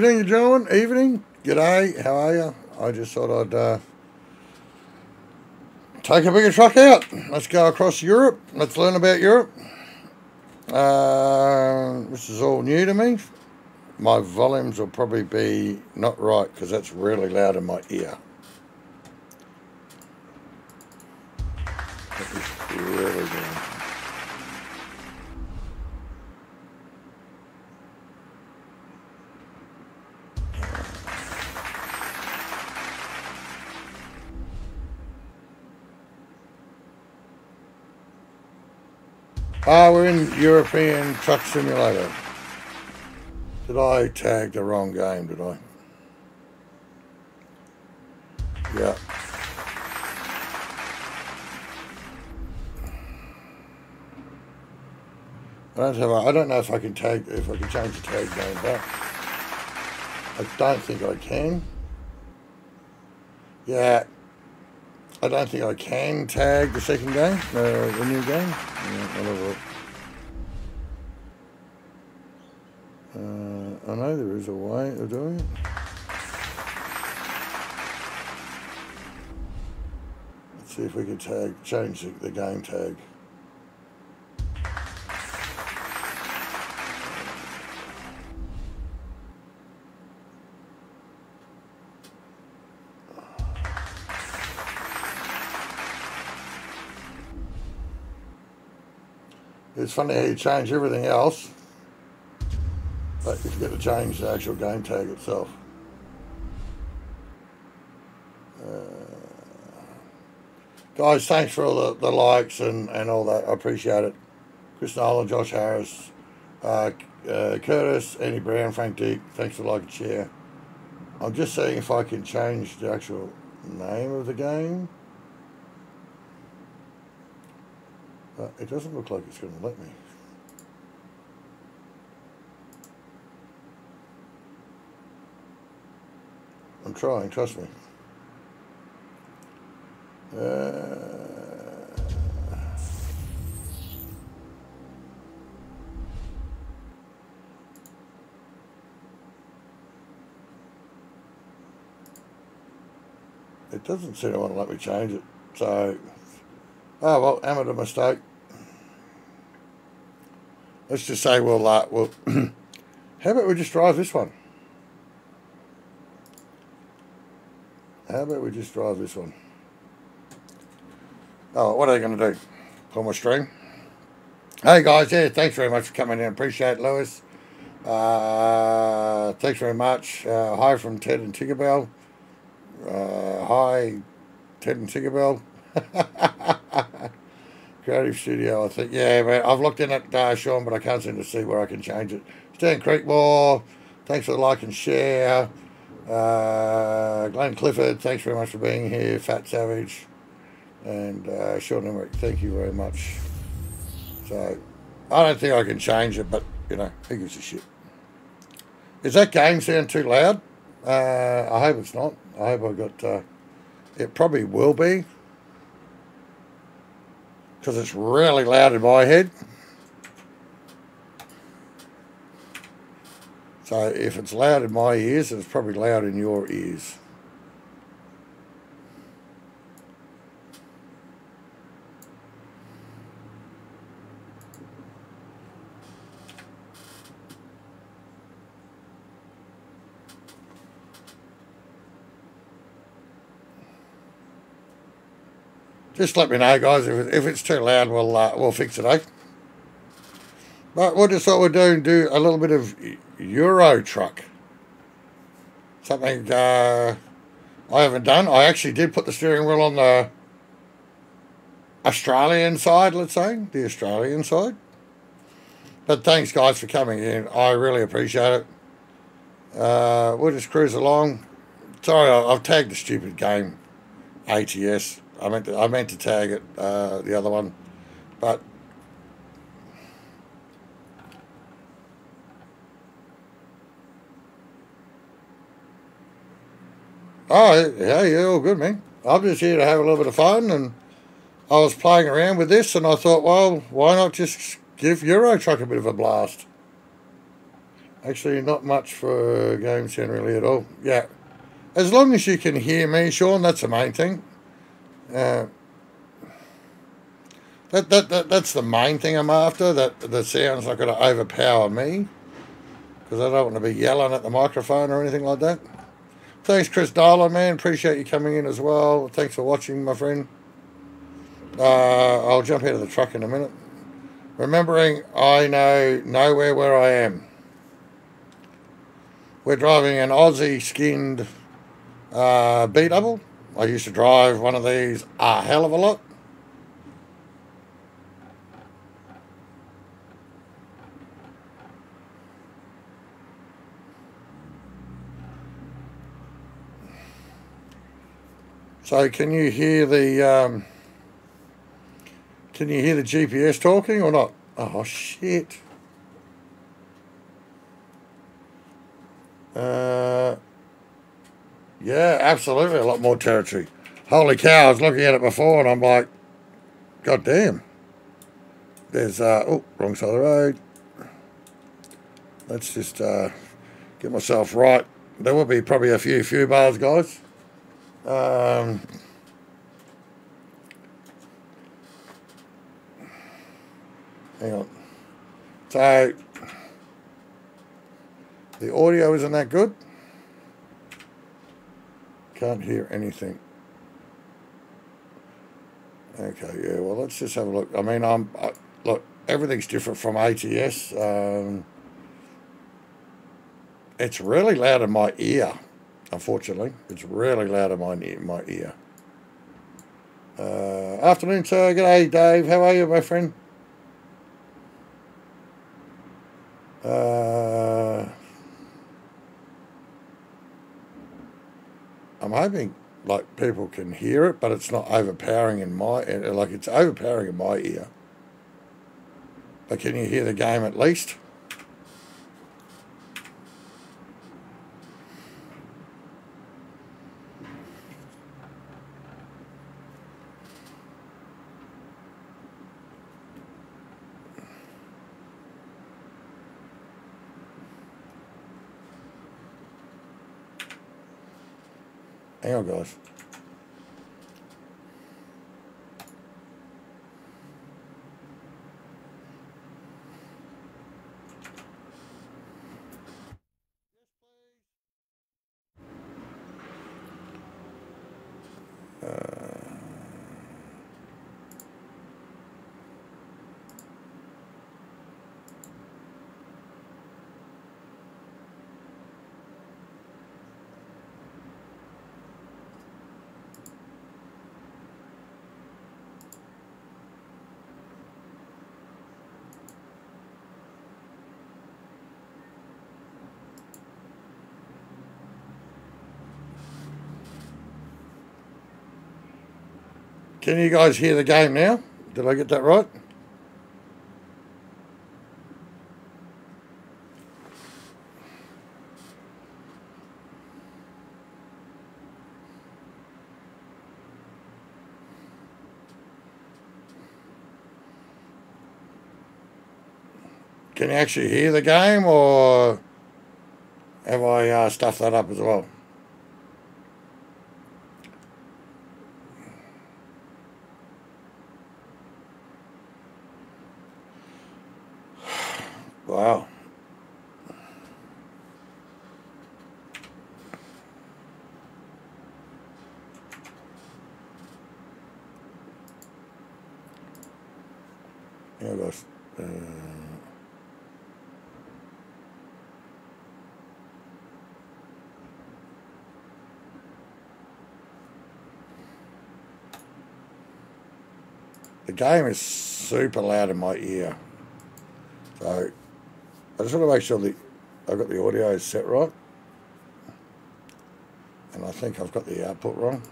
Evening, gentlemen. Evening. G'day. How are you? I just thought I'd uh, take a bigger truck out. Let's go across Europe. Let's learn about Europe. Uh, this is all new to me. My volumes will probably be not right because that's really loud in my ear. That is really loud. Ah, we're in European Truck Simulator. Did I tag the wrong game, did I? Yeah. I don't have. A, I don't know if I can tag if I can change the tag game back. I don't think I can. Yeah. I don't think I can tag the second game, uh, the new game. Yeah. Uh, I know there is a way of doing it. Let's see if we can tag, change the, the game tag. It's funny how you change everything else, but you forget to change the actual game tag itself. Uh, guys, thanks for all the, the likes and, and all that. I appreciate it. Chris Nolan, Josh Harris, uh, uh, Curtis, Andy Brown, Frank Deep, thanks for like and share. I'm just seeing if I can change the actual name of the game. But it doesn't look like it's going to let me. I'm trying, trust me. Uh, it doesn't seem to want to let me change it. So, oh well, amateur mistake. Let's just say we'll, uh, we'll how about we just drive this one? How about we just drive this one? Oh, what are they going to do? Pull my string? Hey guys, yeah, thanks very much for coming in. Appreciate it, Lewis. Uh, thanks very much. Uh, hi from Ted and Tinkerbell. Uh, hi, Ted and Tinkerbell. Creative Studio, I think. Yeah, man, I've looked in at uh, Sean, but I can't seem to see where I can change it. Stan Creekmore, thanks for the like and share. Uh, Glenn Clifford, thanks very much for being here. Fat Savage. And uh, Sean Emmerich, thank you very much. So, I don't think I can change it, but, you know, who gives a shit? Is that game sound too loud? Uh, I hope it's not. I hope I got. Uh, it probably will be because it's really loud in my head. So if it's loud in my ears, it's probably loud in your ears. Just let me know, guys. If, it, if it's too loud, we'll uh, we'll fix it, eh? But we just thought we'd do do a little bit of Euro truck. Something uh, I haven't done. I actually did put the steering wheel on the Australian side, let's say, the Australian side. But thanks, guys, for coming in. I really appreciate it. Uh, we'll just cruise along. Sorry, I, have tagged the stupid game, ATS. I meant to, I meant to tag it, uh, the other one, but Oh, yeah, yeah, all good, man. I'm just here to have a little bit of fun, and I was playing around with this, and I thought, well, why not just give Euro Truck a bit of a blast? Actually, not much for game sound really at all. Yeah, as long as you can hear me, Sean, that's the main thing. Uh, that, that, that that's the main thing I'm after. That the sound's not going to overpower me, because I don't want to be yelling at the microphone or anything like that. Thanks, Chris Darla, man. Appreciate you coming in as well. Thanks for watching, my friend. Uh, I'll jump out of the truck in a minute. Remembering, I know nowhere where I am. We're driving an Aussie skinned uh, B double. I used to drive one of these a hell of a lot. So can you hear the um, can you hear the GPS talking or not? Oh shit. Uh, yeah, absolutely a lot more territory. Holy cow, I was looking at it before and I'm like, God damn. There's, uh, oh, wrong side of the road. Let's just uh, get myself right. There will be probably a few few bars, guys. Um, hang on. So, the audio isn't that good. Can't hear anything. Okay, yeah, well, let's just have a look. I mean, I'm, I, look, everything's different from ATS. Um, it's really loud in my ear unfortunately. It's really loud in my, my ear. Uh, afternoon, sir. G'day, Dave. How are you, my friend? Uh, I'm hoping like people can hear it, but it's not overpowering in my like it's overpowering in my ear. But can you hear the game at least? Hang on, Can you guys hear the game now? Did I get that right? Can you actually hear the game or have I uh, stuffed that up as well? Wow. Here goes. Uh, the game is super loud in my ear. So I just want to make sure that I've got the audio set right. And I think I've got the output wrong.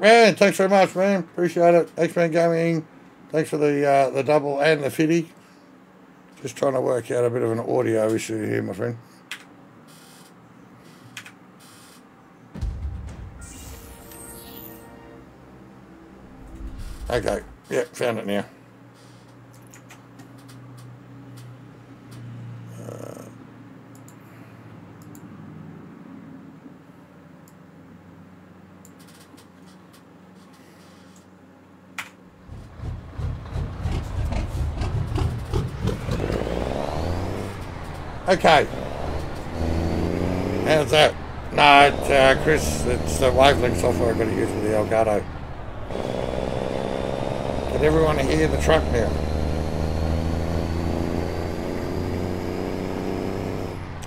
Man, thanks very much, man. Appreciate it. X-Men Gaming. Thanks for the uh, the double and the fitty. Just trying to work out a bit of an audio issue here, my friend. Okay, yeah, found it now. Okay. How's that? No, it, uh, Chris, it's the Wave Link software I've got to use with the Elgato. Can everyone hear the truck now?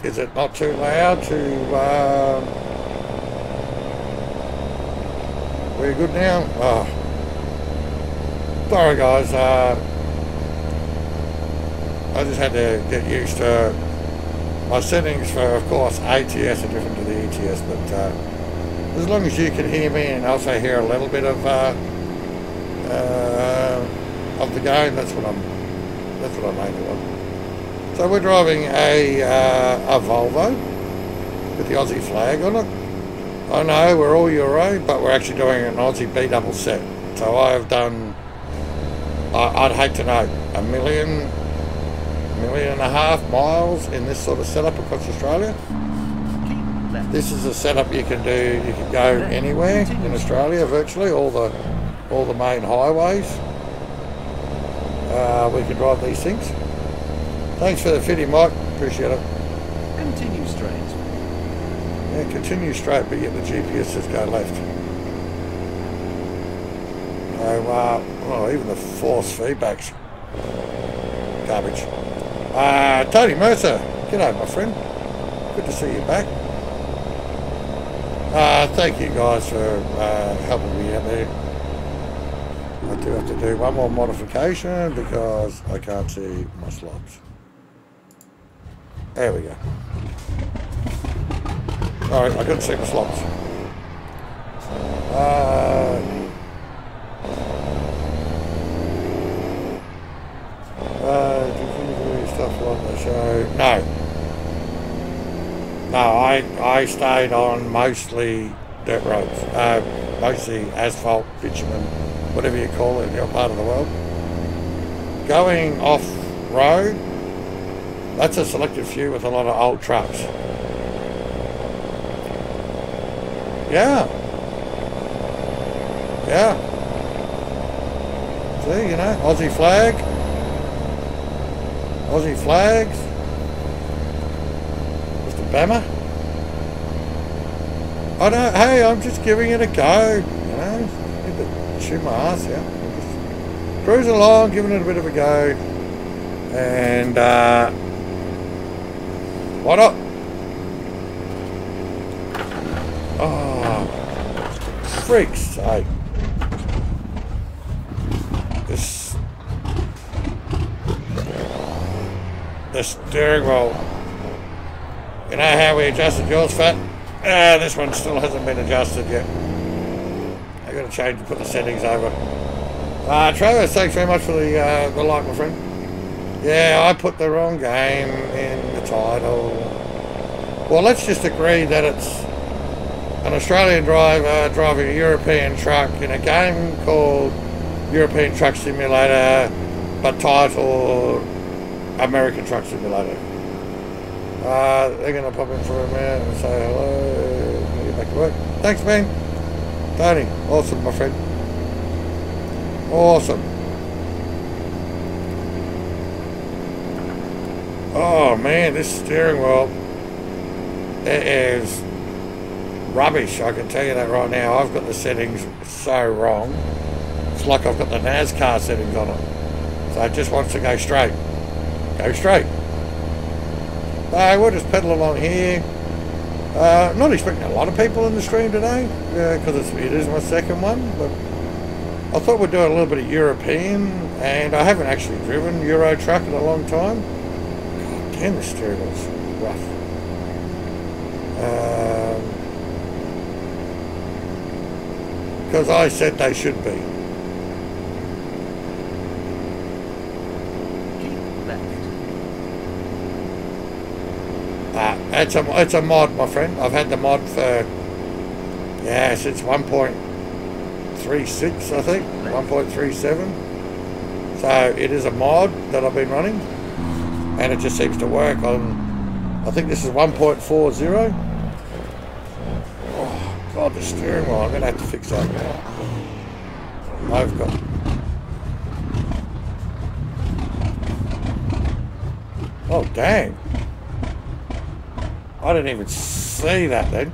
Is it not too loud to... Uh, we're good now? Oh. Sorry guys, uh, I just had to get used to my settings for, of course, ATS are different to the ETS, but uh, as long as you can hear me and also hear a little bit of uh, uh, of the game, that's what I'm that's what I'm aiming on. So we're driving a uh, a Volvo with the Aussie flag on it. I know we're all Euro, but we're actually doing an Aussie B double set. So I've done. I, I'd hate to know a million million and a half miles in this sort of setup across Australia. This is a setup you can do. You can go anywhere in Australia, virtually all the all the main highways. Uh, we can drive these things. Thanks for the fitting, Mike. Appreciate it. Continue straight. Yeah, continue straight, but yet the GPS says go left. So, uh, well, even the force feedback's garbage. Uh, Tony Mercer, g'day my friend. Good to see you back. Uh, thank you guys for uh, helping me out there. I do have to do one more modification because I can't see my slots. There we go. Alright, I couldn't see my slots. Uh, do you on the show? No. No, I I stayed on mostly dirt roads, uh, mostly asphalt, bitumen, whatever you call it in your part of the world. Going off road, that's a selective few with a lot of old trucks. Yeah. Yeah. See, you know, Aussie flag. Aussie flags. Mr. Bama. I don't, hey, I'm just giving it a go. You know, need to chew my ass out. I'm just cruising along, giving it a bit of a go. And, uh, why not? Oh, freak's sake. This the steering wheel. You know how we adjusted yours, Fat? Ah, this one still hasn't been adjusted yet. i got to change and put the settings over. Uh, Travis, thanks very much for the, uh, the like, my friend. Yeah, I put the wrong game in the title. Well, let's just agree that it's an Australian driver driving a European truck in a game called European Truck Simulator, but titled American Truck Simulator. Uh, they're going to pop in for a minute and say hello. Get back to work. Thanks, man. Tony, awesome, my friend. Awesome. Oh man, this steering wheel it is rubbish. I can tell you that right now. I've got the settings so wrong. It's like I've got the NASCAR settings on it. So it just wants to go straight. Go straight. So we'll just pedal along here. Uh, not expecting a lot of people in the stream today because uh, it is my second one, but I thought we'd do a little bit of European, and I haven't actually driven Euro truck in a long time. God damn, the steering wheel's rough. Because um, I said they should be. Uh, it's a it's a mod, my friend. I've had the mod for yeah since 1.36, I think, 1.37. So it is a mod that I've been running, and it just seems to work on, I think this is 1.40. Oh, God, the steering wheel, I'm going to have to fix that. I've got... Oh, dang. I didn't even see that then.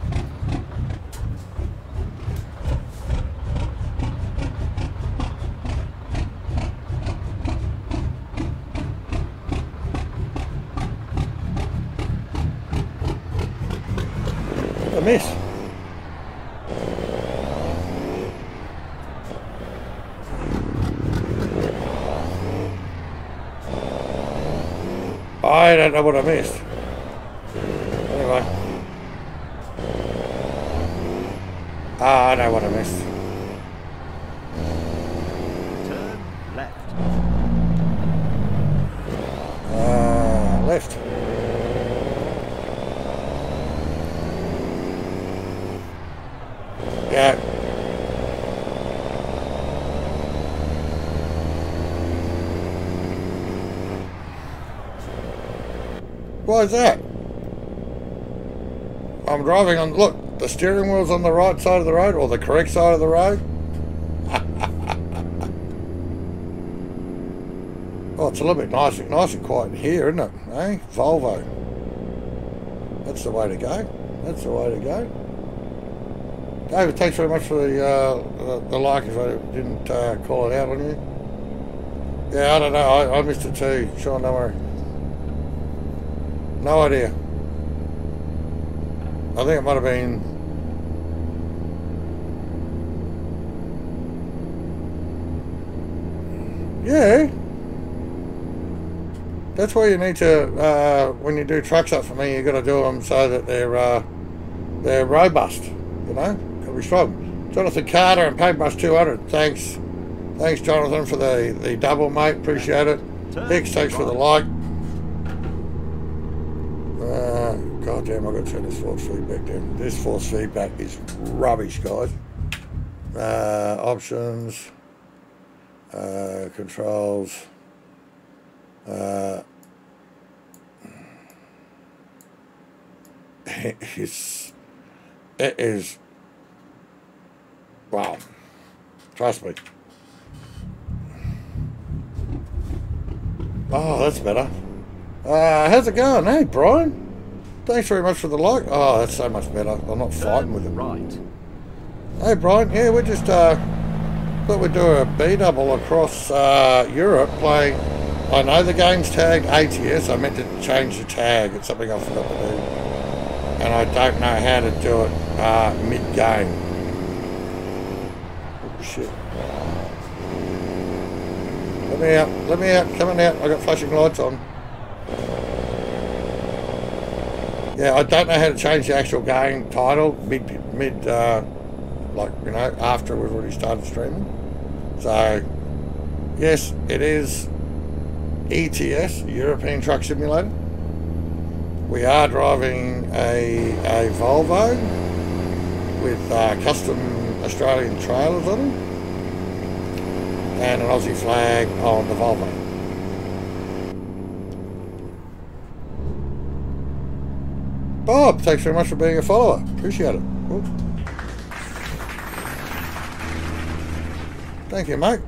miss. I don't know what I missed. Anyway. Ah, I know what I missed. Turn left. Uh, left. Yeah. What is that? I'm driving on, look, the steering wheel's on the right side of the road, or the correct side of the road. oh, it's a little bit nice, nice and quiet here, isn't it? Eh? Volvo. That's the way to go. That's the way to go. David, thanks very much for the uh, the, like if I didn't uh, call it out on you. Yeah, I don't know. I, I missed it too. Sean, don't worry. No idea. I think it might have been. Yeah. That's why you need to, uh, when you do trucks up for me, you got to do them so that they're uh, they're robust, you know we from. Jonathan Carter and Paintbrush 200. Thanks. Thanks, Jonathan, for the, the double, mate. Appreciate it. Hicks, thanks for the like. God damn, I've got to turn this force feedback down. This force feedback is rubbish, guys. Uh, options, uh, controls, uh, it's, it is Wow. Trust me. Oh, that's better. Uh, how's it going? Hey, Brian. Thanks very much for the like. Oh, that's so much better. I'm not fighting with it. Right. Hey, Brian. Yeah, we're just uh, thought we'd do a B double across uh, Europe. Play. I know the game's tagged ATS. I meant to change the tag. It's something I forgot to do, and I don't know how to do it uh, mid game Oh, shit. Let me out. Let me out. Coming out. I got flashing lights on. Yeah, I don't know how to change the actual game title mid mid uh, like you know after we've already started streaming. So yes, it is ETS European Truck Simulator. We are driving a a Volvo with uh, custom Australian trailers on them and an Aussie flag on the Volvo. Bob, thanks very much for being a follower. Appreciate it. Ooh. Thank you, mate.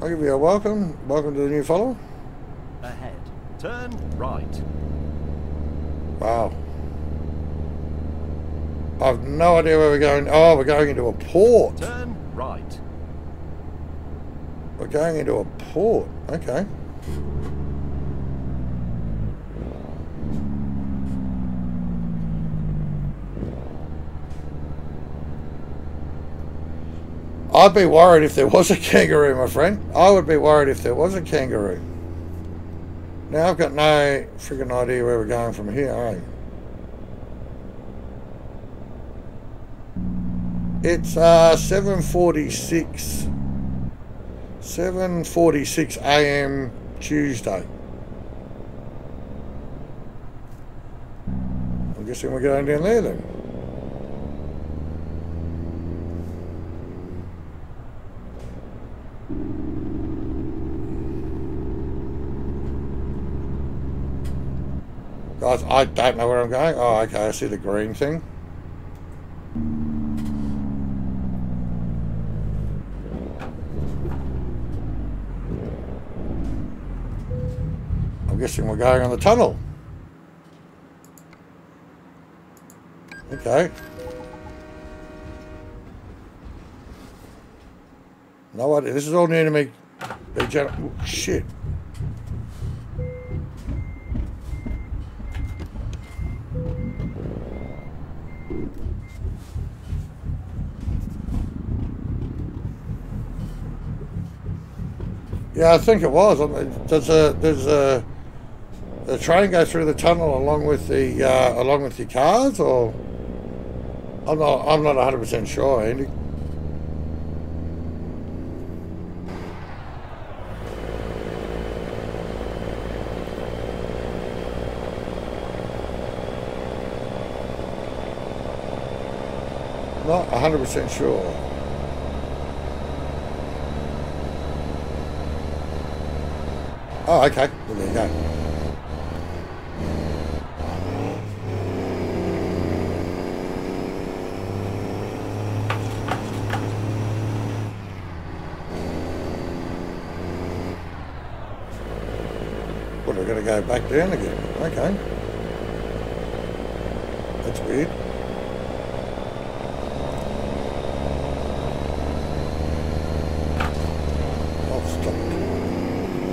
I'll give you a welcome. Welcome to the new follower. Ahead. Turn right. Wow. I've no idea where we're going. Oh, we're going into a port. Turn right. We're going into a port. Okay. I'd be worried if there was a kangaroo, my friend. I would be worried if there was a kangaroo. Now I've got no friggin' idea where we're going from here, eh? It's uh 746 7:46 a.m. Tuesday. I'm guessing we're going down there then. Guys, I don't know where I'm going. Oh, okay, I see the green thing. I'm guessing we're going on the tunnel. Okay. No idea. This is all new to me. Big gen- oh, shit. Yeah, I think it was. I mean, There's a there's a the train go through the tunnel along with the uh, along with your cars, or I'm not I'm not 100 percent sure, Andy. Not 100 percent sure. Oh, okay. Well, there you go. Well, we're going to go back down again. Okay. That's weird. Oh, stop.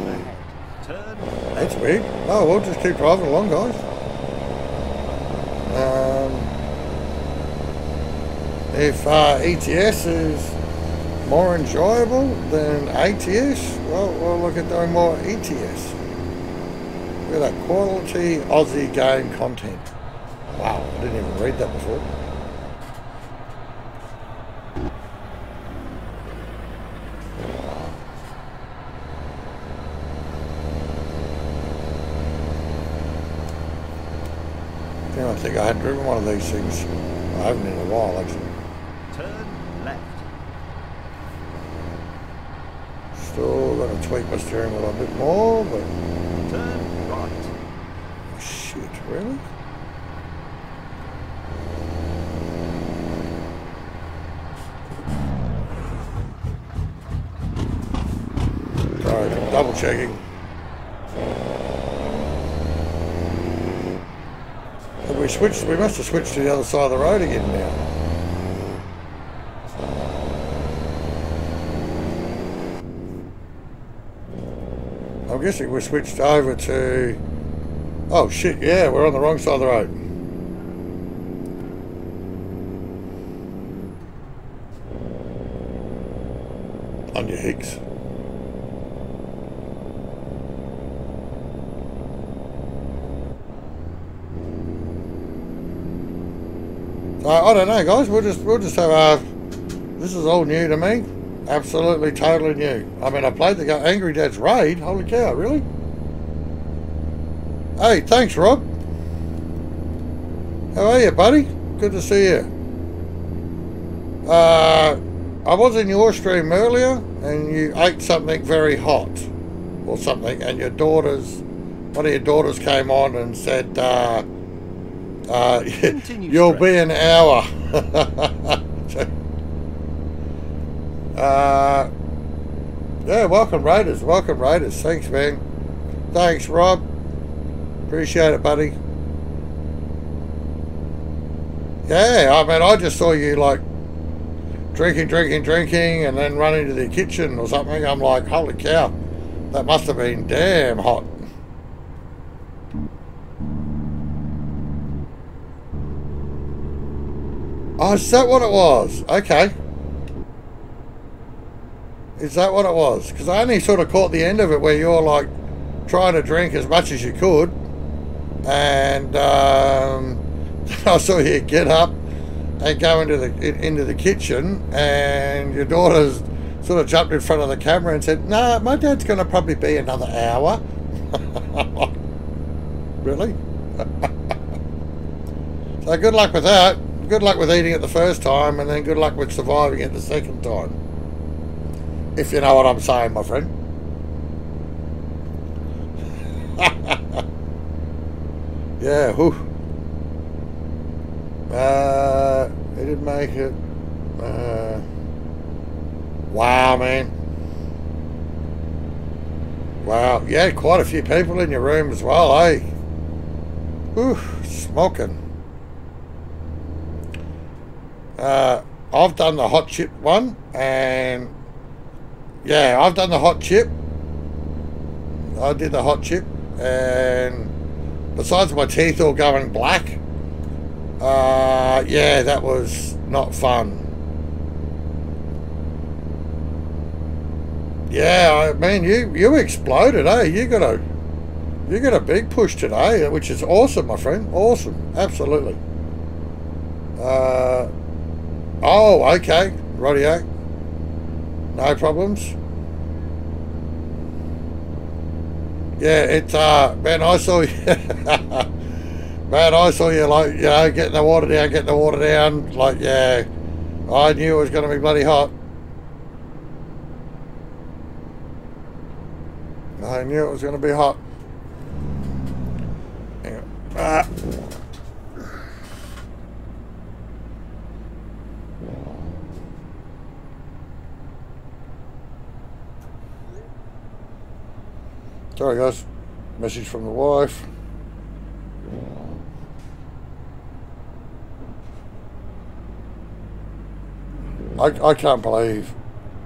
Ahead. Turn That's Oh, we'll just keep driving along, guys. Um, if uh, ETS is more enjoyable than ATS, well, we'll look at doing more ETS. Look at that quality Aussie game content. Wow, I didn't even read that before. You know, I think I hadn't driven one of these things. I haven't in a while, actually. turn left. Still going to tweak my steering wheel a bit more, but Turn right. Oh, shit, really? Sorry, double checking. We switched? We must have switched to the other side of the road again now. I'm guessing we switched over to. Oh shit! Yeah, we're on the wrong side of the road. On your Hicks. Uh, I don't know, guys. We'll just we'll just have a. This is all new to me. Absolutely, totally new. I mean, I played the go- Angry Dad's Raid. Holy cow, really? Hey, thanks, Rob. How are you, buddy? Good to see you. Uh, I was in your stream earlier, and you ate something very hot, or something, and your daughters, one of your daughters came on and said, uh, uh, "You'll be an hour." uh, yeah, welcome Raiders, welcome Raiders. Thanks, man. Thanks, Rob. Appreciate it, buddy. Yeah, I mean, I just saw you like drinking, drinking, drinking, and then run into the kitchen or something. I'm like, holy cow, that must have been damn hot. Oh, is that what it was? Okay. Is that what it was? Because I only sort of caught the end of it where you're like trying to drink as much as you could. And um, I saw you get up and go into the into the kitchen, and your daughter's sort of jumped in front of the camera and said, "No, nah, my dad's going to probably be another hour." really? so good luck with that. Good luck with eating it the first time, and then good luck with surviving it the second time. If you know what I'm saying, my friend. yeah, whew. Uh, it didn't make it. Uh, wow, man. Wow, Yeah, quite a few people in your room as well, eh? Whew, smoking. Uh, I've done the hot chip one, and yeah, I've done the hot chip. I did the hot chip, and besides my teeth all going black, uh, yeah, that was not fun. Yeah, I mean, you you exploded, eh? You got a you got a big push today, which is awesome, my friend. Awesome, absolutely. Uh, oh, okay, radio. No problems. Yeah, it's uh, man, I saw you. man, I saw you like you know getting the water down, getting the water down. Like yeah, I knew it was going to be bloody hot. I knew it was going to be hot. Ah. Sorry guys, message from the wife. I, I can't believe,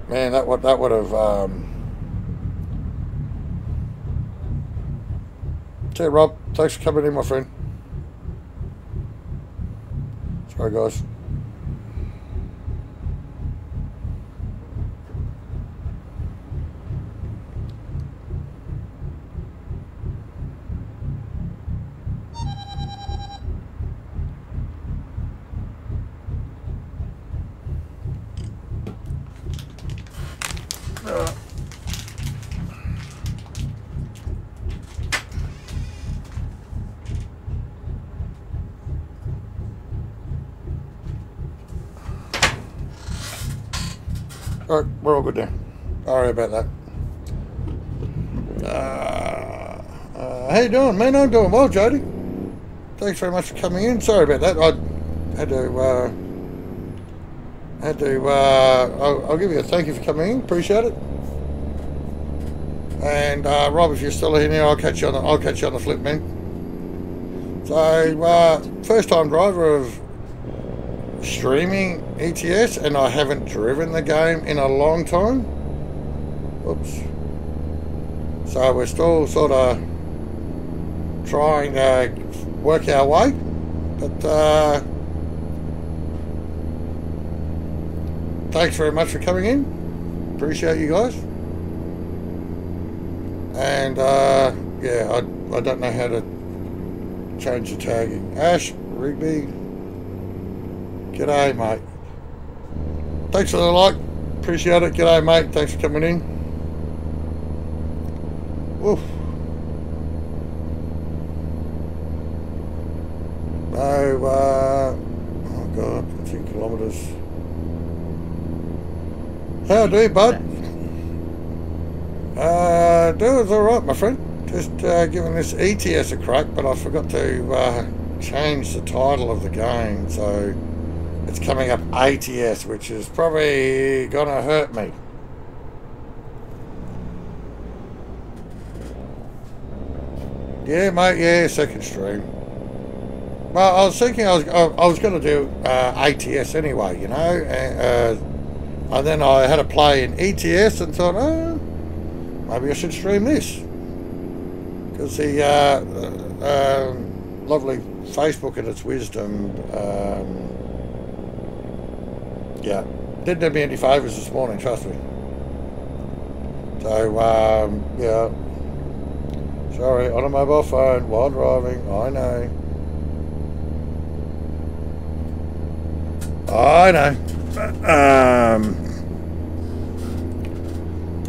man, that would that would have. Um, Okay, Rob, thanks for coming in, my friend. Sorry, guys. All right, we're all good there. Sorry about that. Uh, uh, how you doing, man? I'm doing well, Jody. Thanks very much for coming in. Sorry about that. I had to uh, had to. Uh, I'll, I'll, give you a thank you for coming in. Appreciate it. And uh, Rob, if you're still in here, I'll catch you on the I'll catch you on the flip, man. So, uh, first time driver of streaming ETS and I haven't driven the game in a long time. Oops. So we're still sort of trying to work our way. But uh, thanks very much for coming in. Appreciate you guys. And uh, yeah, I, I don't know how to change the tagging. Ash, Rigby, G'day, mate. Thanks for the like. Appreciate it. G'day, mate. Thanks for coming in. Woof. No, uh, oh god, a few kilometres. You, bud? Uh, doing alright, my friend. Just uh, giving this ETS a crack, but I forgot to uh, change the title of the game, so it's coming up ATS, which is probably going to hurt me. Yeah, mate, yeah, second stream. Well, I was thinking I was I I was going to do uh, ATS anyway, you know, uh, and then I had a play in ETS and thought, oh, maybe I should stream this because the uh, uh, um, lovely Facebook and its wisdom, um, yeah, didn't do me any favours this morning, trust me. So um, yeah, sorry, on a mobile phone while driving, I know. I know. Um,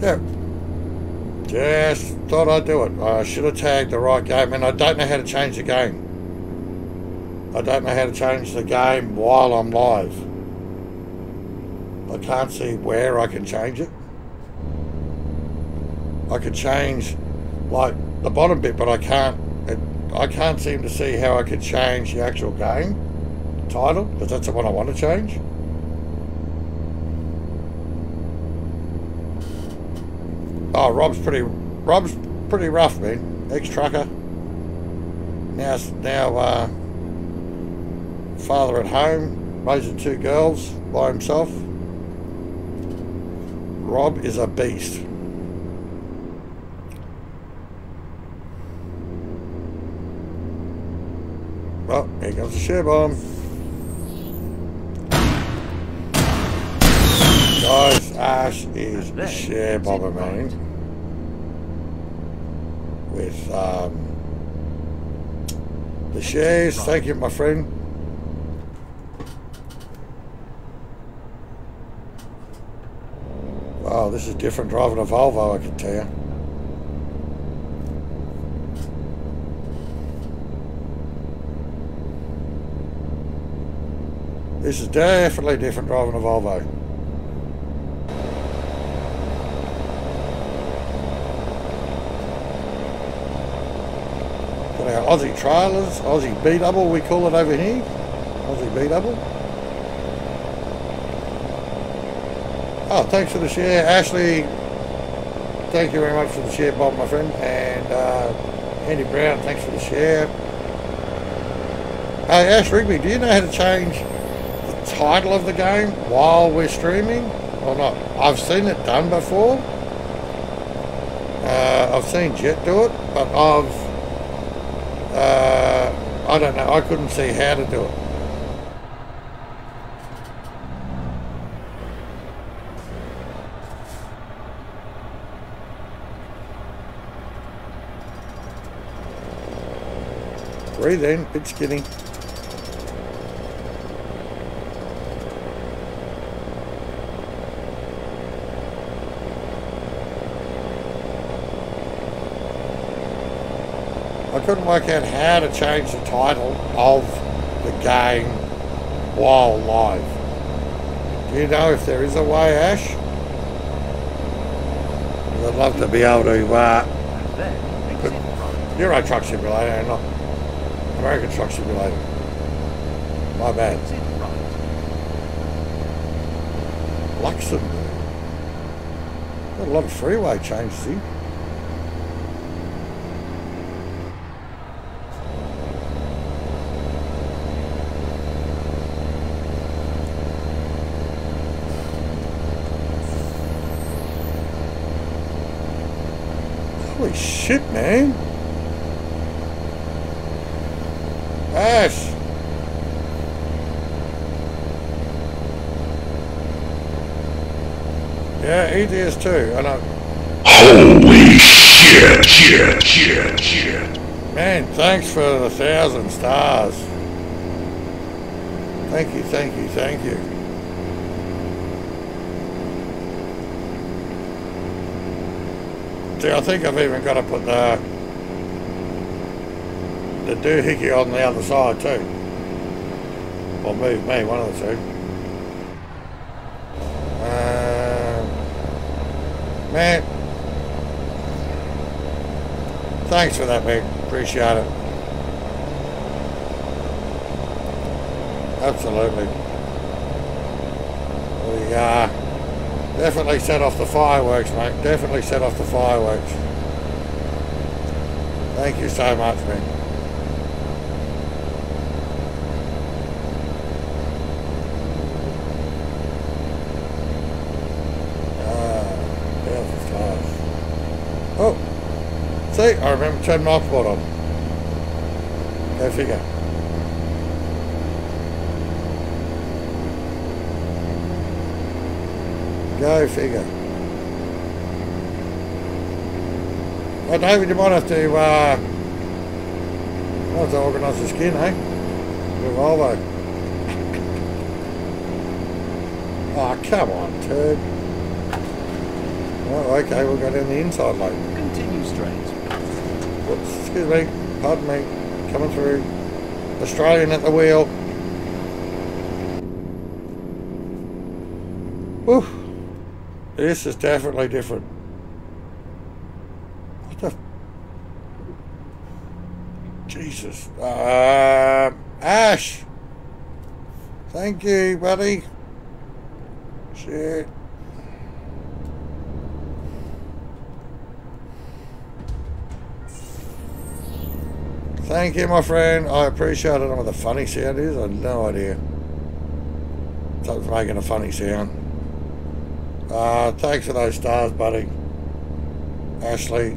yeah. Just thought I'd do it. I should have tagged the right game, and I don't know how to change the game. I don't know how to change the game while I'm live. I can't see where I can change it. I could change like the bottom bit, but I can't. It, I can't seem to see how I could change the actual game title because that's the one I want to change. Oh, Rob's pretty. Rob's pretty rough, man. Ex-trucker. Now, now, uh, father at home, raising two girls by himself. Rob is a beast. Well, here comes the share bomb. Guys, Ash is share bomber, man. With um, the shares. Thank you, my friend. Wow, this is different driving a Volvo, I can tell you. This is definitely different driving a Volvo. Aussie trailers, Aussie B double we call it over here. Aussie B double. Oh, thanks for the share, Ashley. Thank you very much for the share, Bob, my friend. And uh, Andy Brown, thanks for the share. Hey, Ash Rigby, do you know how to change the title of the game while we're streaming or not? I've seen it done before. Uh, I've seen Jet do it, but I've uh, I don't know. I couldn't see how to do it. Breathe in, bit skinny. Couldn't work out how to change the title of the game while live. Do you know if there is a way, Ash? I'd love to be able to, uh, then. Euro Truck Simulator, not American Truck Simulator. My bad. Luxembourg. Got a lot of freeway changes here. Holy shit, man. Ash. Yeah, ETS too. I know. Holy shit, shit, shit, shit. Man, thanks for the thousand stars. Thank you, thank you, thank you. See, I think I've even got to put the the doohickey on the other side too. Or move me, one of the two. Um, man, thanks for that, mate. Appreciate it. Absolutely. We uh, Definitely set off the fireworks, mate. Definitely set off the fireworks. Thank you so much, man. Ah, oh, see, I remember turning my spot on. Go figure. Go figure. Well, David, you might have to, uh, might have to organise the skin, eh? Volvo. Oh, come on, turd. Oh, okay, we'll go down the inside lane. Continue straight. Whoops, excuse me, pardon me, coming through. Australian at the wheel. Whew. This is definitely different. What the? Jesus. Uh, Ash. Thank you, buddy. Shit. Thank you, my friend. I appreciate it. I don't know what the funny sound is. I have no idea. Something's making a funny sound. Uh, thanks for those stars, buddy. Ashley.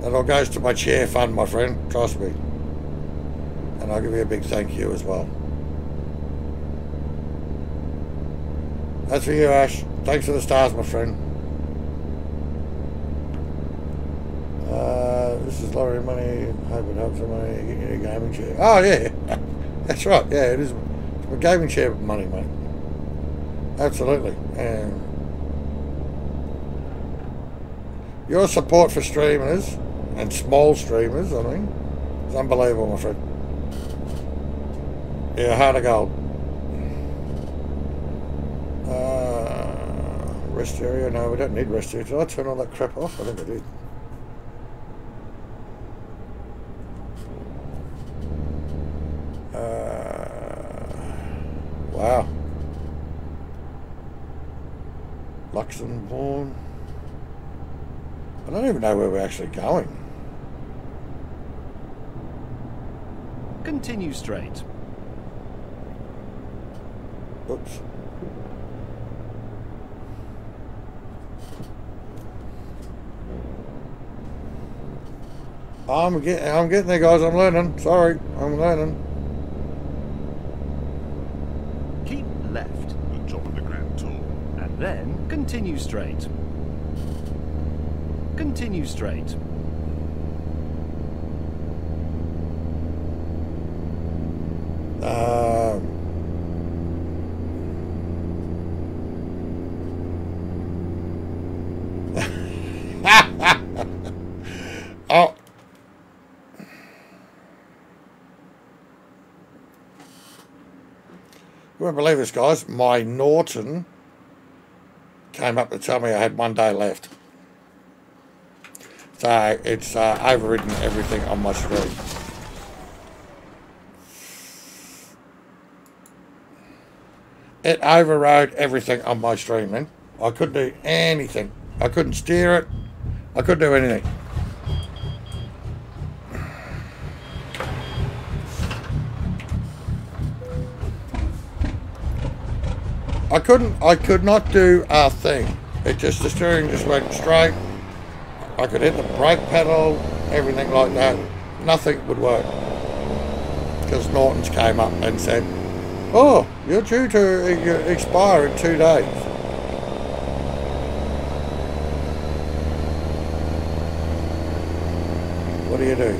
That all goes to my chair fund, my friend. Trust me. And I'll give you a big thank you as well. That's for you, Ash. Thanks for the stars, my friend. Uh, this is lottery money. Hope it helps get you a gaming chair. Oh, yeah. That's right. Yeah, it is. It's my gaming chair money, mate. Absolutely. And your support for streamers and small streamers, I mean, is unbelievable, my friend. Yeah, heart of gold. Uh, rest area? No, we don't need rest area. Did I turn all that crap off? I think I did. Uh, wow. Luxembourg. I don't even know where we're actually going. Continue straight. Oops. I'm getting, I'm getting there, guys. I'm learning. Sorry, I'm learning. Keep left. The top of the Grand Tour. And then continue straight. Continue straight. Um, oh. You won't believe this, guys. My Norton came up to tell me I had one day left. So it's uh, written everything on my screen. It overrode everything on my stream, man. I couldn't do anything. I couldn't steer it. I couldn't do anything. I couldn't. I could not do a thing. It just the steering just went straight. I could hit the brake pedal, everything like that. Nothing would work because Norton's came up and said, "Oh, you're due to uh, expire in two days." What do you do?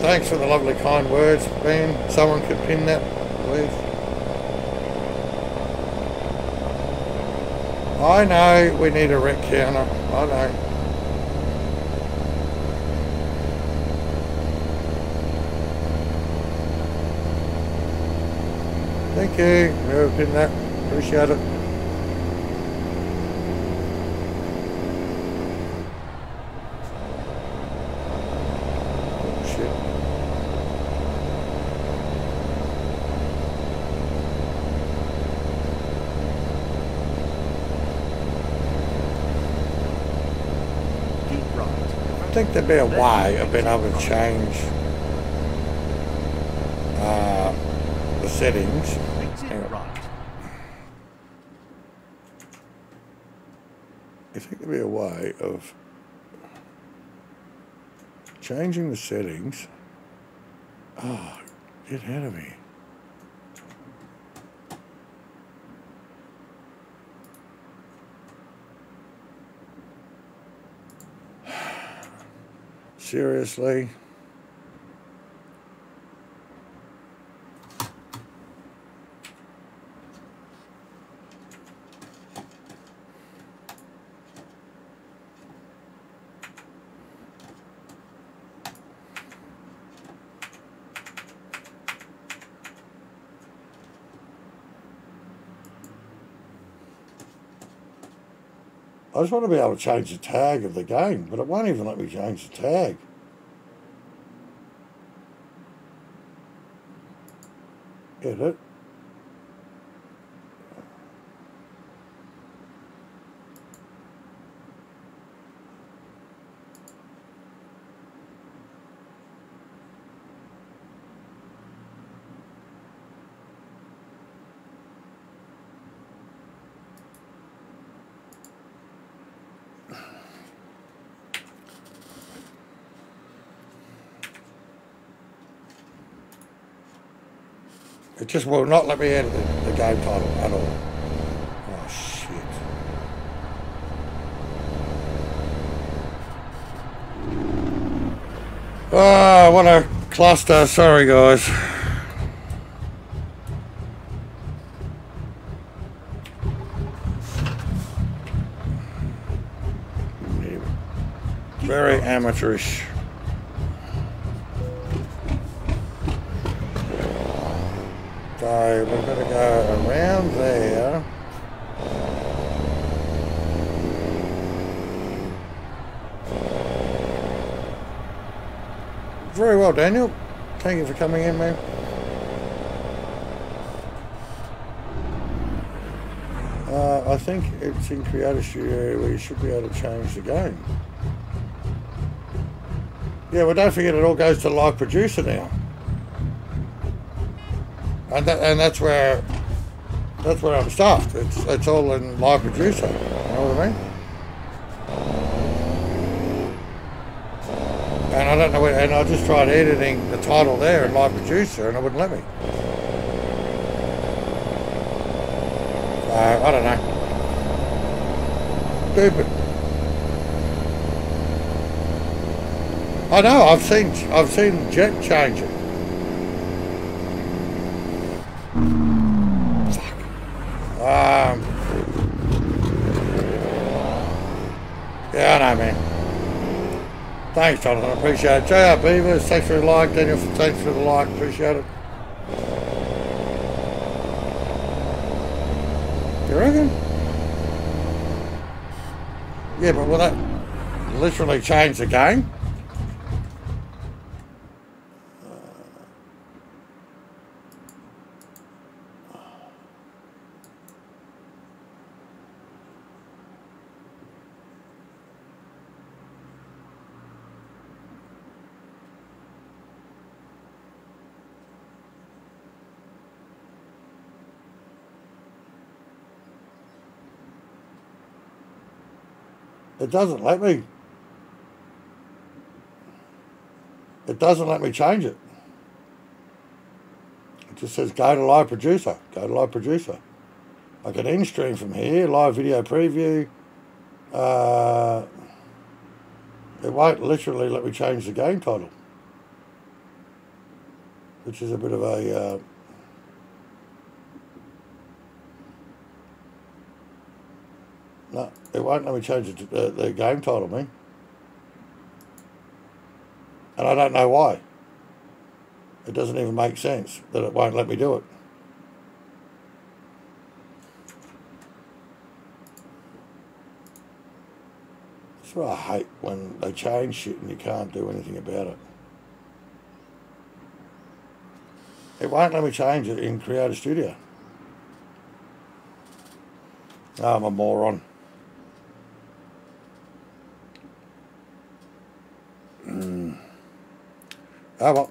Thanks for the lovely kind words, Ben. Someone could pin that, please. I know we need a wreck counter. I know. Thank you. Pinned that. Appreciate it. Oh, shit. Keep right. I think there'd be a way of being able to change uh, the settings. Exit Hang on. right. You think there'd be a way of changing the settings? Oh, get out of here. Seriously? Just want to be able to change the tag of the game, but it won't even let me change the tag. Get it? Just will not let me edit the, the game title at all. Oh shit. Ah, what a cluster. Sorry guys. Very amateurish. So we're going to go around there. Very well, Daniel. Thank you for coming in, man. Uh, I think it's in Creator Studio where you should be able to change the game. Yeah, well, don't forget it all goes to live producer now and that, and that's where that's where I'm stuffed. It's it's all in live producer. You know what I mean? And I don't know. And I just tried editing the title there in live producer, and it wouldn't let me. Uh, I don't know. Stupid. I know. I've seen I've seen Jet change it. Um, yeah, I know, man. Thanks, Jonathan. Appreciate it. JR Beavers, thanks for the like. Daniel, thanks for the like. Appreciate it. You reckon? Yeah, but will that literally change the game? It doesn't let me. It doesn't let me change it. It just says go to live producer. Go to live producer. I can in stream from here, live video preview. Uh, it won't literally let me change the game title, which is a bit of a. Uh, No, it won't let me change the, uh, the game title, me. And I don't know why. It doesn't even make sense that it won't let me do it. That's what I hate when they change shit and you can't do anything about it. It won't let me change it in Creator Studio. Oh, I'm a moron. Ah, well.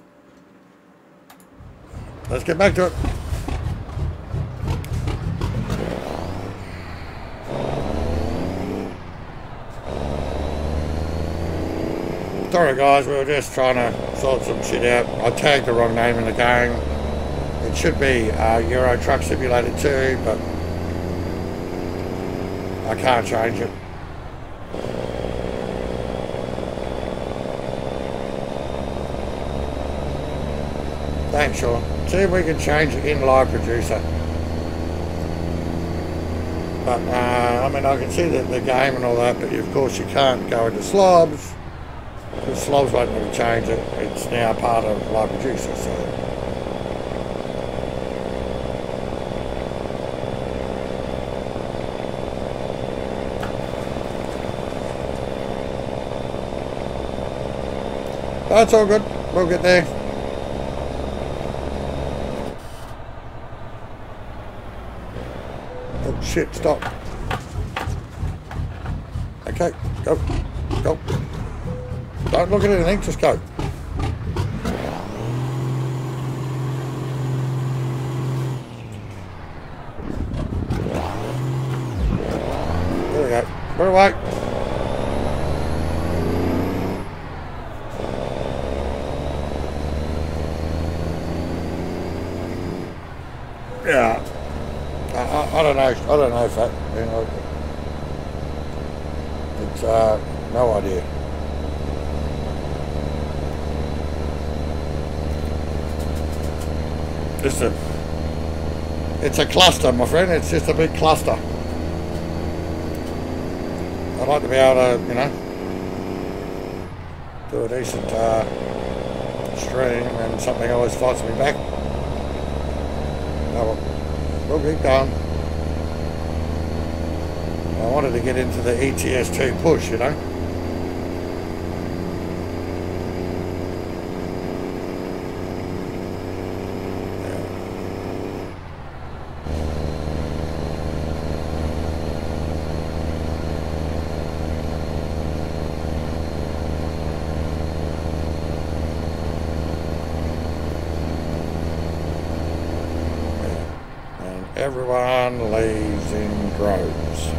Let's get back to it. Sorry guys, we were just trying to sort some shit out. I tagged the wrong name in the game. It should be uh, Euro Truck Simulator 2, but I can't change it. Thanks, Sean. See if we can change it in live producer. But, uh, I mean, I can see the, the game and all that, but of course you can't go into slobs. The slobs won't me change it. It's now part of live producer, so. That's all good. We'll get there. Oh shit, stop. Okay, go. Go. Don't look at anything, just go. There we go. Put away. Yeah. I, I, I don't know. I don't know if that. You know, it's uh, no idea. Just a. It's a cluster, my friend. It's just a big cluster. I'd like to be able to, you know, do a decent uh, stream, and something always fights me back. Well, we'll keep going. I wanted to get into the ETS2 push, you know. And everyone leaves in droves.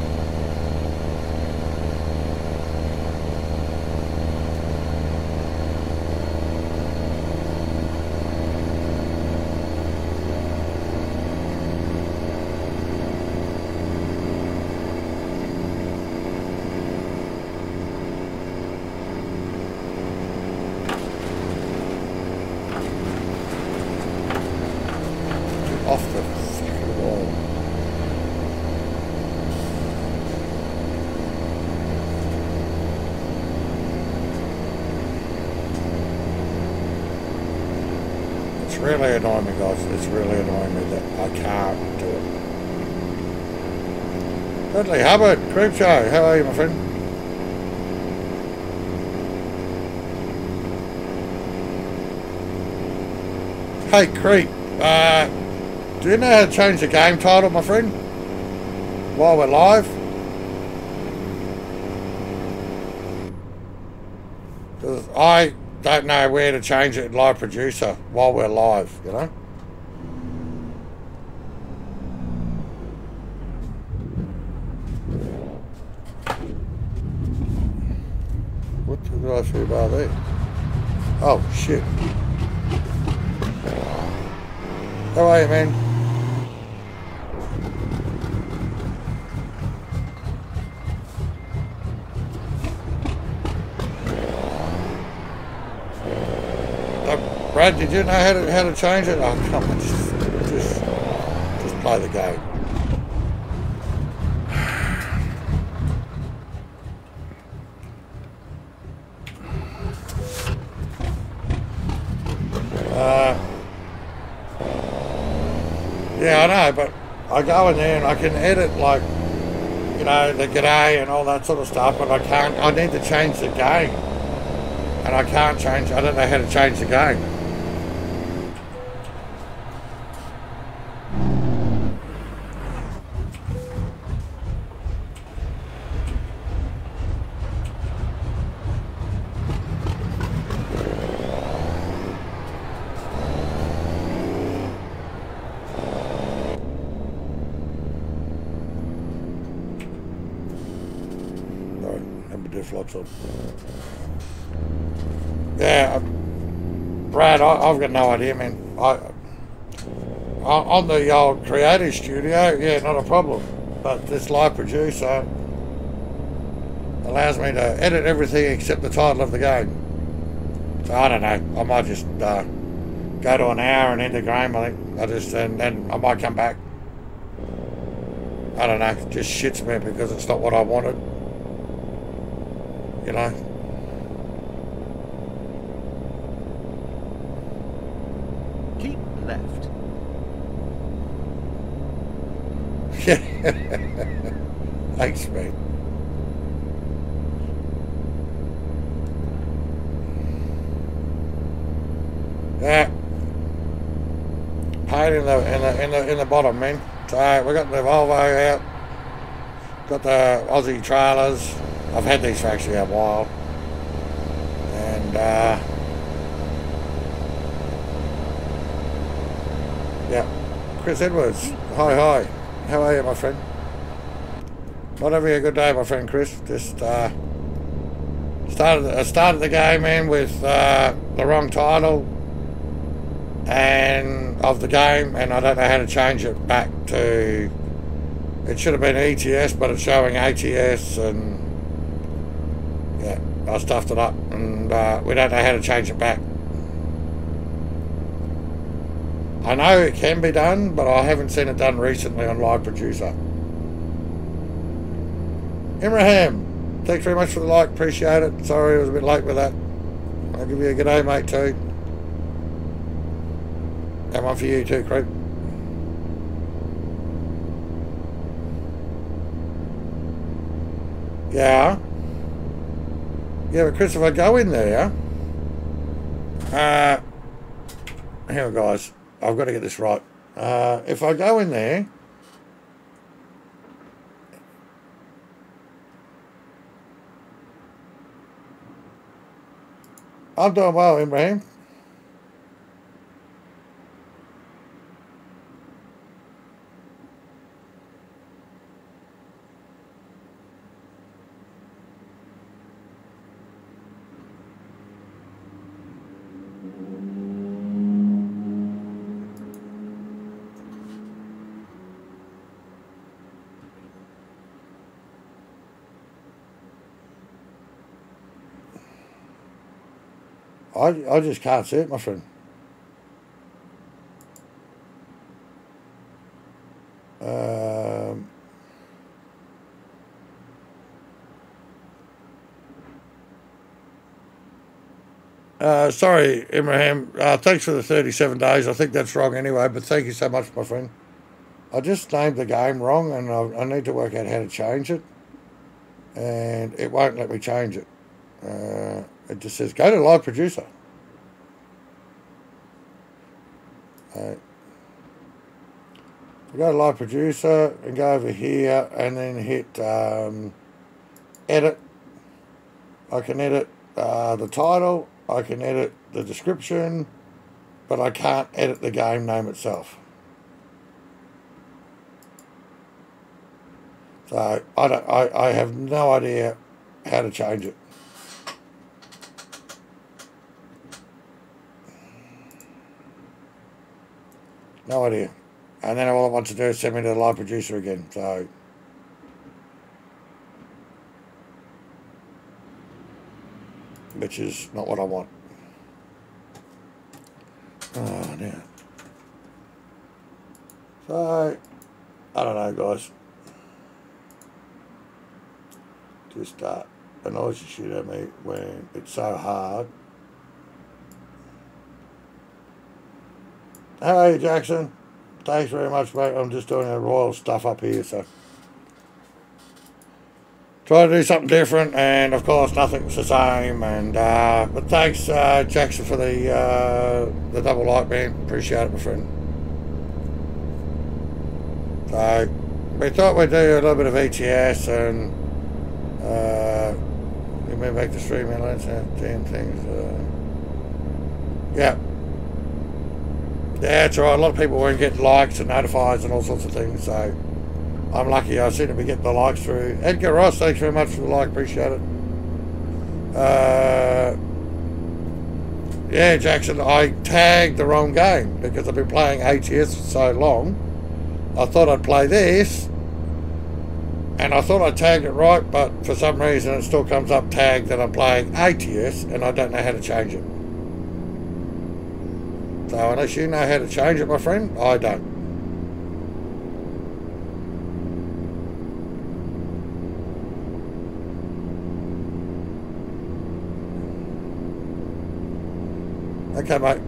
Off the fucking wall. It's really annoying me, guys. It's really annoying me that I can't do it. Dudley Hubbard, Creep Show. How are you, my friend? Hey, Creep. Uh, do you know how to change the game title, my friend? While we're live? 'Cause I don't know where to change it Live Producer while we're live, you know? What did I see about there? Oh, shit. How are you, man? Uh, Brad, did you know how to how to change it? Oh, come on, just just just play the game. Uh, yeah, I know, but I go in there and I can edit like, you know, the g'day and all that sort of stuff, but I can't. I need to change the game, and I can't change. I don't know how to change the game. Yeah, uh, Brad, I, I've got no idea. I on on the old Creator Studio, yeah, not a problem. But this live producer allows me to edit everything except the title of the game. So I don't know. I might just uh, go to an hour and end the game. I think I just and then I might come back. I don't know. It just shits me because it's not what I wanted. You know. Keep left. Thanks, mate. Yeah. Pain in the in the in the in the bottom, man. So we got the Volvo out. Got the Aussie trailers. I've had these for actually a while. And uh Yeah. Chris Edwards. Hi hi. How are you my friend? Not having a good day, my friend Chris. Just uh started I started the game in with uh, the wrong title and of the game, and I don't know how to change it back to. It should have been ETS, but it's showing ATS, and I stuffed it up, and uh, we don't know how to change it back. I know it can be done, but I haven't seen it done recently on Live Producer. Ibrahim, thanks very much for the like, appreciate it. Sorry I was a bit late with that. I'll give you a good day, mate, too. And one for you too, Craig. Yeah. Yeah, but Chris, if I go in there, uh, hang on, guys. I've got to get this right. Uh, if I go in there, I'm doing well, Ibrahim. I, I just can't see it, my friend. Um, uh, sorry, Ibrahim. Uh, thanks for the 37 days. I think that's wrong anyway, but thank you so much, my friend. I just named the game wrong and I, I need to work out how to change it. And it won't let me change it. Uh, it just says go to live producer. Go to live producer and go over here and then hit um, edit. I can edit uh, the title, I can edit the description, but I can't edit the game name itself. So I don't I, I have no idea how to change it. No idea. And then all it wants to do is send me to the live producer again. So. Which is not what I want. Oh, yeah. So, I don't know, guys. Just uh, annoys the shit out of me when it's so hard Hey Jackson, thanks very much, mate. I'm just doing the royal stuff up here, so try to do something different, and of course nothing's the same. And uh, but thanks, uh, Jackson, for the uh, the double like, man. Appreciate it, my friend. So we thought we'd do a little bit of ETS and uh, we streaming, let's damn things. Uh, yeah. Yeah, that's right. A lot of people won't get likes and notifies and all sorts of things. So I'm lucky I seem to be getting the likes through. Edgar Ross, thanks very much for the like. Appreciate it. Uh, yeah, Jackson, I tagged the wrong game because I've been playing ATS for so long. I thought I'd play this, and I thought I tagged it right, but for some reason it still comes up tagged that I'm playing ATS, and I don't know how to change it. So unless you know how to change it, my friend, I don't. Okay, mate.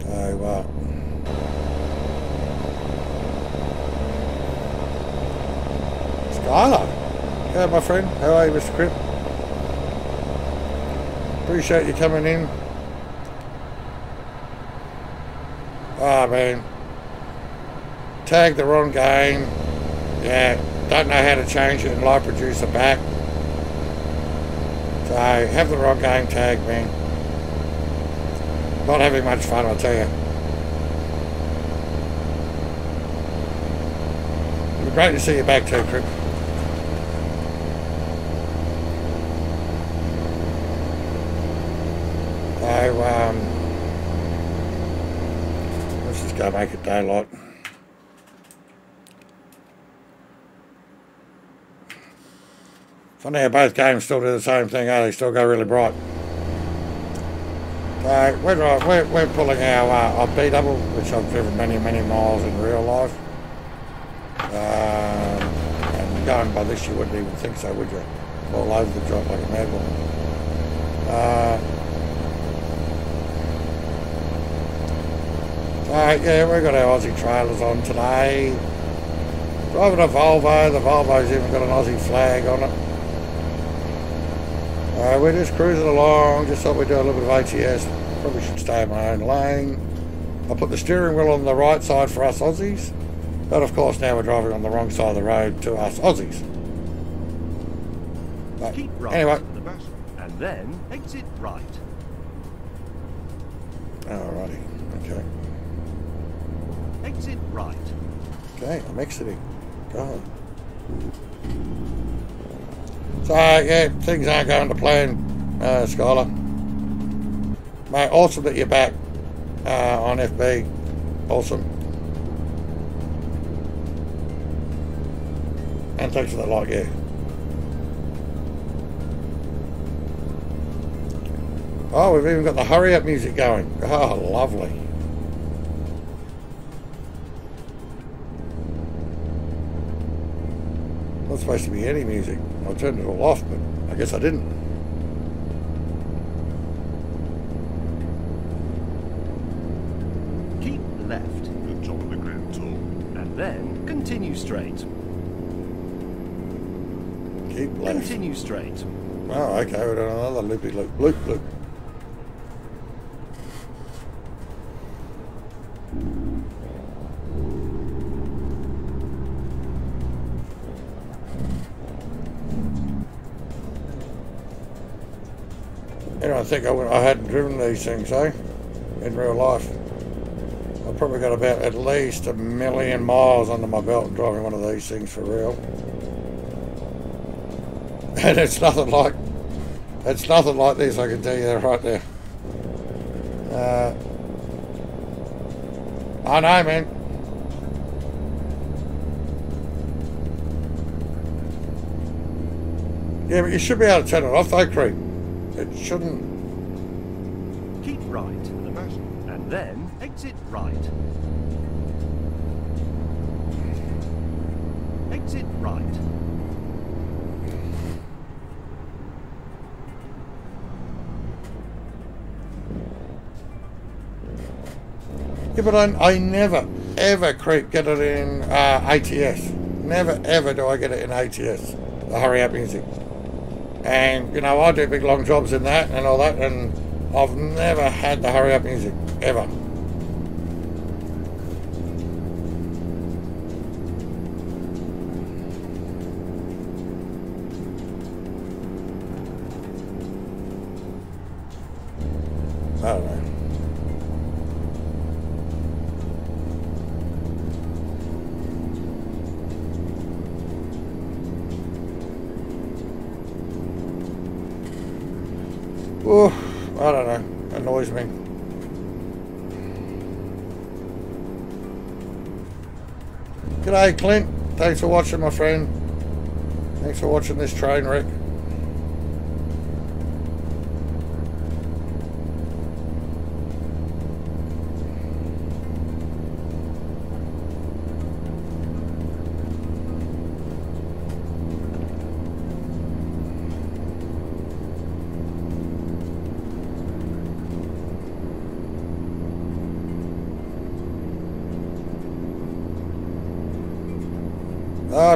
Okay, well. Skylar. Yeah, my friend. How are you, Mr. Crip? Appreciate you coming in. Ah, man. Tagged the wrong game. Yeah, don't know how to change it in Live Producer back. So, have the wrong game tag, man. Not having much fun, I'll tell you. Great to see you back too, Crip. So, um, go make it daylight. Funny how both games still do the same thing, eh? They still go really bright. So we're, we're, we're pulling our, uh, B double, which I've driven many, many miles in real life. Um, and going by this, you wouldn't even think so, would you? All over the drop like a mad. Uh, so yeah, we've got our Aussie trailers on today. Driving a Volvo, the Volvo's even got an Aussie flag on it. Uh, we're just cruising along, just thought we'd do a little bit of ATS. Probably should stay in my own lane. I put the steering wheel on the right side for us Aussies, but of course now we're driving on the wrong side of the road to us Aussies. But Keep right anyway, the and then exit right. alrighty, okay. Right. Okay, I'm exiting. Go. on. So yeah, things aren't going to plan, uh, Skylar. Mate, awesome that you're back uh, on FB. Awesome. And thanks for the like, yeah. Oh, we've even got the hurry up music going. Oh, lovely. Not supposed to be any music. I turned it all off, but I guess I didn't. Keep left, The top of the Grand Tour. and then continue straight. Keep left. Continue straight. Oh, okay, we're doing another loopy loop. Loop, loop. Think I, would, I hadn't driven these things, eh? In real life. I've probably got about at least a million miles under my belt driving one of these things for real. And it's nothing like it's nothing like this, I can tell you that right there. Uh, I know, man. Yeah, but you should be able to turn it off, though, Creep. It shouldn't. Exit right. Exit right. Yeah, but I, I never, ever, Creep, get it in uh, ATS. Never, ever do I get it in ATS, the hurry up music. And, you know, I do big long jobs in that and all that, and I've never had the hurry up music, ever. Don't know. Annoys me. G'day, Clint. Thanks for watching, my friend. Thanks for watching this train wreck.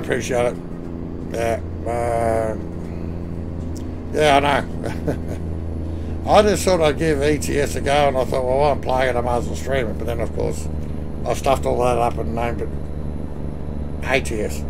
Appreciate it. Yeah. Uh, yeah, I know. I just thought I'd give ETS a go, and I thought, well, I'm playing it, I might as well stream it. But then, of course, I stuffed all that up and named it ATS.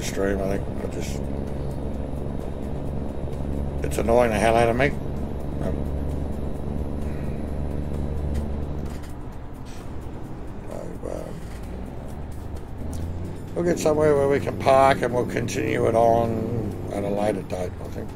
The stream. I think I just it's annoying the hell out of me. Um, um, we'll get somewhere where we can park and we'll continue it on at a later date. I think.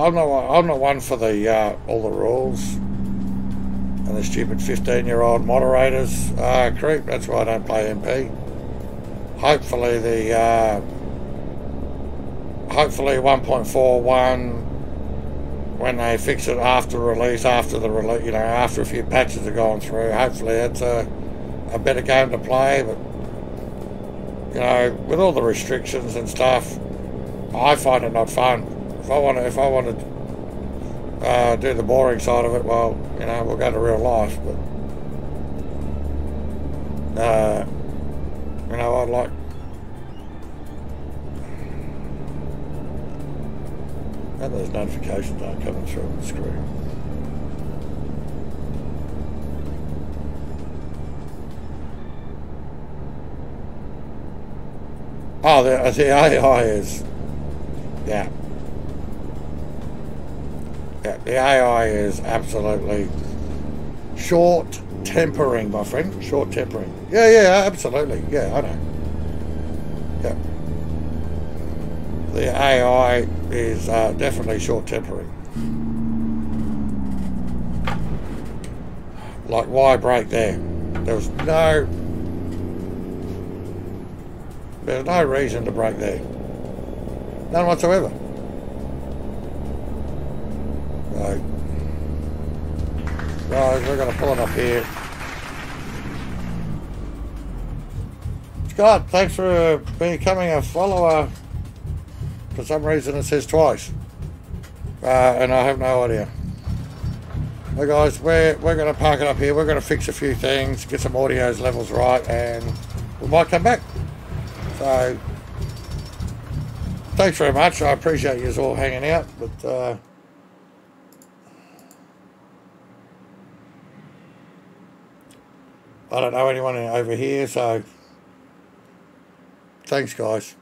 I'm not. one- I'm not one for the uh, all the rules and the stupid 15 year old moderators. Uh, creep. That's why I don't play MP. Hopefully the. Uh, hopefully 1.41 when they fix it after release, after the release, you know, after a few patches have gone through. Hopefully it's a a better game to play, but you know, with all the restrictions and stuff, I find it not fun. If I want to, if I want to uh, do the boring side of it, well, you know, we'll go to real life. But uh, you know, I'd like. And those notifications aren't coming through on the screen. Oh, the, the AI is, yeah. Yeah, the AI is absolutely short tempering, my friend. Short tempering. Yeah, yeah, absolutely. Yeah, I know. Yeah. The AI is uh, definitely short tempering. Like, why brake there? There was no. There's no reason to brake there. None whatsoever. Right. Guys, we're to pull it up here. Scott, thanks for becoming a follower. For some reason it says twice. Uh, and I have no idea. Hey guys, we're, we're going to park it up here. We're going to fix a few things, get some audios levels right, and we might come back. So, thanks very much. I appreciate you all hanging out, but uh, I don't know anyone over here, so thanks, guys.